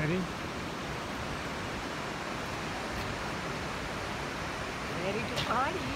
Ready? Ready to party.